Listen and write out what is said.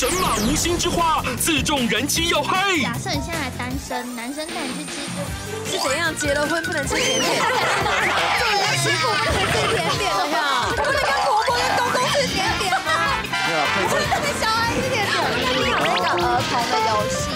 神马无心之花，自重人妻又黑。假设你现在单身，男生带你去吃，是怎样？结了婚不能吃甜点？做人家媳妇不能吃甜点的呀？不能跟婆婆跟公公吃甜点吗？不能跟小孩吃甜点？那你有那个儿童的游戏？